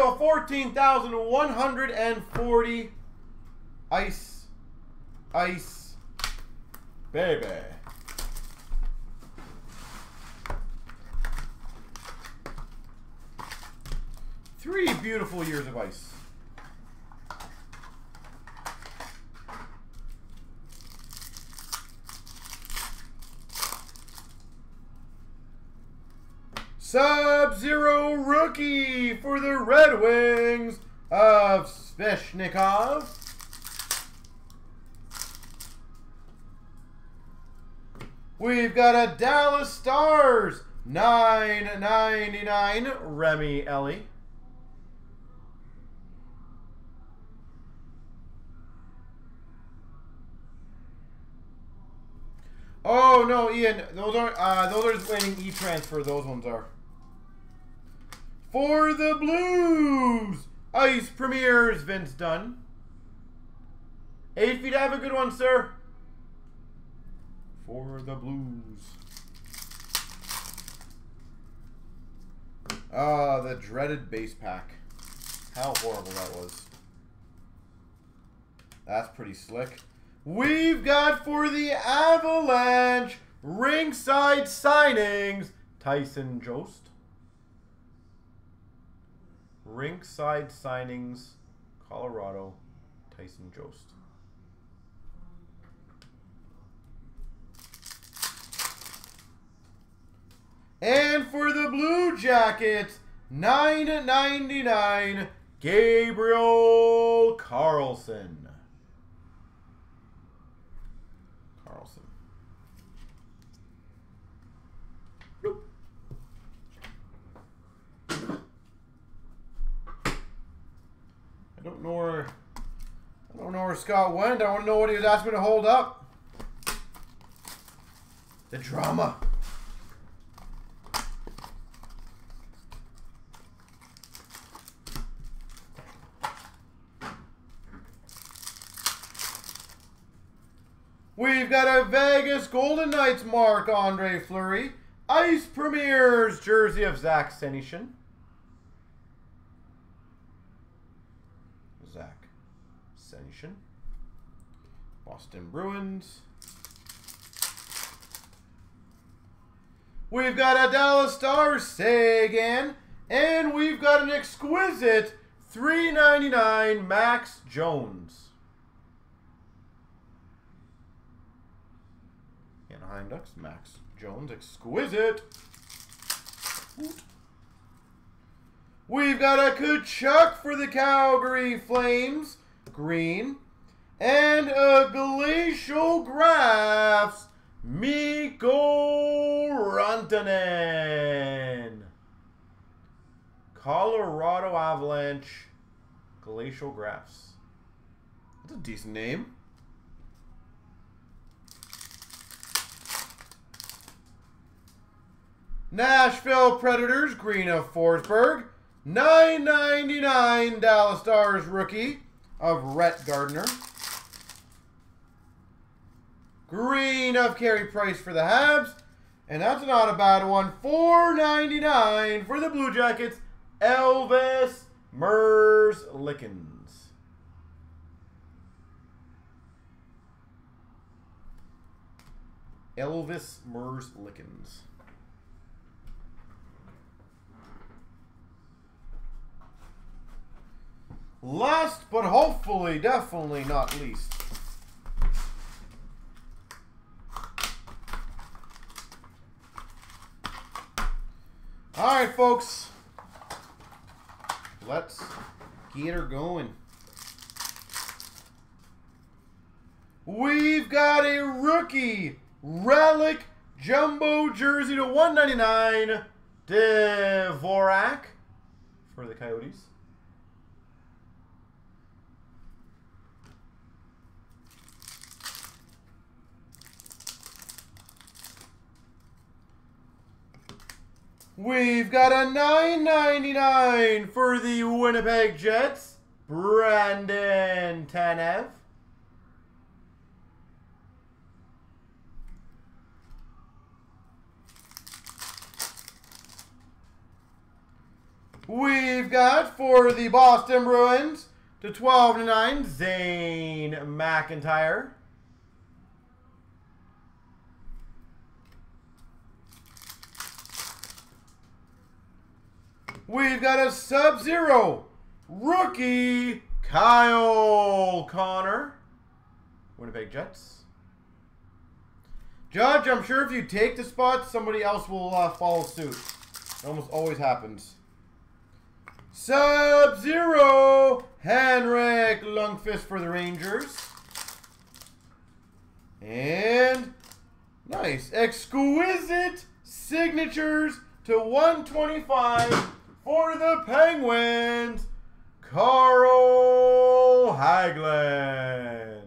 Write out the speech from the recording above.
14,140 ice, ice, baby. Three beautiful years of ice. Sub-Zero rookie for the Red Wings of Svechnikov. We've got a Dallas Stars 999 Remi Elie. Oh no, Ian, those aren't. Uh, those are waiting e-transfer. Those ones are. For the Blues, Ice Premiers, Vince Dunn. Eight feet, have a good one, sir. For the Blues. Ah, the dreaded base pack. How horrible that was. That's pretty slick. We've got for the Avalanche Rinkside signings Tyson Jost. Rinkside signings Colorado Tyson Jost. And for the Blue Jackets, 9.99 Gabriel Carlsson. I don't know where I don't know where Scott went. I want to know what he was asking me to hold up. The drama. We've got a Vegas Golden Knights Marc, Andre Fleury. Ice Premiers jersey of Zach Senyshyn. Senyshyn. Boston Bruins. We've got a Dallas Stars Seguin. And we've got an exquisite 399 Max Jones. Anaheim Ducks, Max Jones, exquisite. We've got a Tkachuk for the Calgary Flames green. And a Glacial Graphs, Mikko Rantanen. Colorado Avalanche, Glacial Graphs. That's a decent name. Nashville Predators, green of Forsberg. 9.99 Dallas Stars rookie of Rhett Gardner. Green of Carey Price for the Habs. And that's not a bad one. Four ninety nine for the Blue Jackets. Elvis Merzlikins. Elvis Merzlikins. Last, but hopefully, definitely not least. All right, folks. Let's get her going. We've got a rookie relic jumbo jersey to 199 Dvorak for the Coyotes. We've got a 9.99 for the Winnipeg Jets, Brandon Tanev. We've got for the Boston Bruins to 12 to 9, Zane McIntyre. We've got a Sub-Zero rookie, Kyle Connor. Winnipeg Jets. Judge, I'm sure if you take the spot, somebody else will uh, follow suit. It almost always happens. Sub-Zero, Henrik Lundqvist for the Rangers. And, nice, exquisite signatures to 125 for the Penguins, Carl Hagelin.